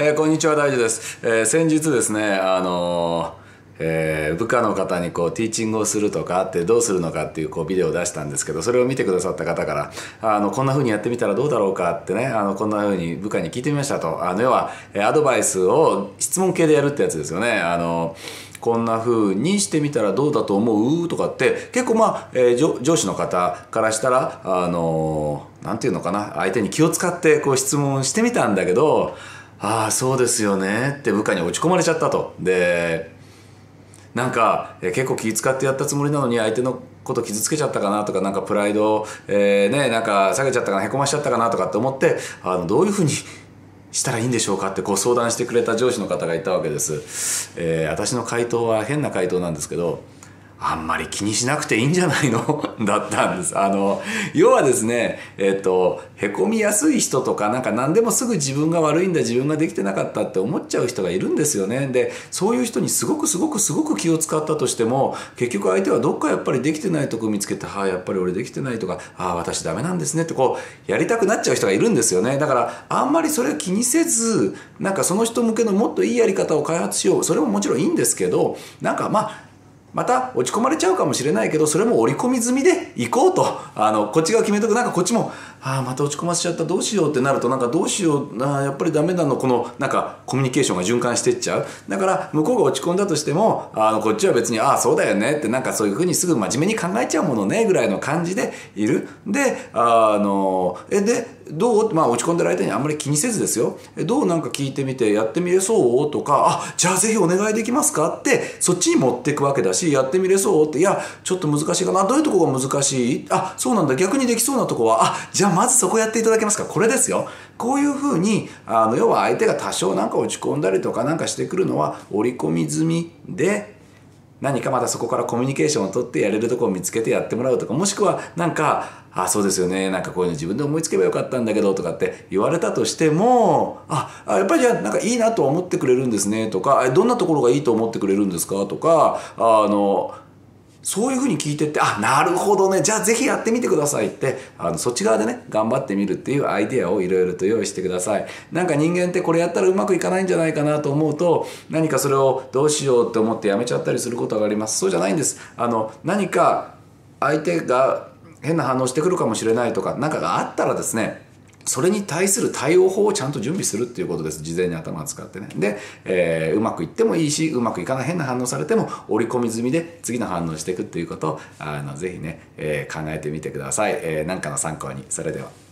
えー、こんにちは大樹です、えー、先日ですねあのーえー、部下の方にこうティーチングをするとかってどうするのかっていうこうビデオを出したんですけどそれを見てくださった方からあのこんな風にやってみたらどうだろうかってねあのこんな風に部下に聞いてみましたとあの要はアドバイスを質問系でやるってやつですよね。あのこんな風にしてみたらどうだと思うとかって結構まあ、えー、上司の方からしたらあの何て言うのかな相手に気を使ってこう質問してみたんだけどああそうですよねって部下に落ち込まれちゃったと。でなんか、え、結構気遣ってやったつもりなのに相手のこと傷つけちゃったかなとかなんかプライドを、えー、ねなんか下げちゃったかなへこましちゃったかなとかって思ってあのどういうふうにしたらいいんでしょうかってこう相談してくれた上司の方がいたわけです、えー、私の回答は変な回答なんですけどあんまり気にしなくていいんじゃないの？だったんです。あの、要はですね、えっ、と、へこみやすい人とか、なんか何でもすぐ自分が悪いんだ、自分ができてなかったって思っちゃう人がいるんですよね。で、そういう人にすごくすごくすごく気を使ったとしても、結局相手はどっかやっぱりできてないとこ見つけて、はあ、やっぱり俺できてないとか、ああ、私ダメなんですねってこう、やりたくなっちゃう人がいるんですよね。だから、あんまりそれを気にせず、なんかその人向けのもっといいやり方を開発しよう。それももちろんいいんですけど、なんかまあ、また落ち込まれちゃうかもしれないけどそれも織り込み済みで行こうと。あのこっちが決めとく。なんかこっちもああまた落ち込ませちゃった。どうしようってなるとなんかどうしよう。あやっぱりダメなのこのなんかコミュニケーションが循環してっちゃう。だから向こうが落ち込んだとしてもあのこっちは別にああそうだよねってなんかそういうふうにすぐ真面目に考えちゃうものねぐらいの感じでいる。であのえでどう？まあ落ち込んでる相手にあんまり気にせずですよ。どうなんか聞いてみてやってみれそう？とかあじゃあぜひお願いできますか？ってそっちに持っていくわけだしやってみれそう？っていやちょっと難しいかな。どういうとこが難しい？あそうなんだ。逆にできそうなとこは？あじゃあまずそこやっていただけますか。これですよ。こういうふうにあの要は相手が多少なんか落ち込んだりとかなんかしてくるのは織り込み済みで何かまたそこからコミュニケーションをとってやれるとこを見つけてやってもらうとか。もしくはなんか「あそうですよね。なんかこういうの自分で思いつけばよかったんだけど」とかって言われたとしても「あやっぱりじゃあなんかいいなと思ってくれるんですね」とか「どんなところがいいと思ってくれるんですか?」とかあのそういうふうに聞いてってあなるほどね。じゃあぜひやってみてくださいってあのそっち側でね頑張ってみるっていうアイデアをいろいろと用意してください。なんか人間ってこれやったらうまくいかないんじゃないかなと思うと何かそれをどうしようって思ってやめちゃったりすることがあります。そうじゃないんです。あの何か相手が変な反応してくるかもしれないとか何かがあったらですねそれに対する対応法をちゃんと準備するっていうことです。事前に頭を使ってね。で、えー、うまくいってもいいしうまくいかない変な反応されても織り込み済みで次の反応していくっていうことをあのぜひね、えー、考えてみてください、えー、かの参考に。それでは。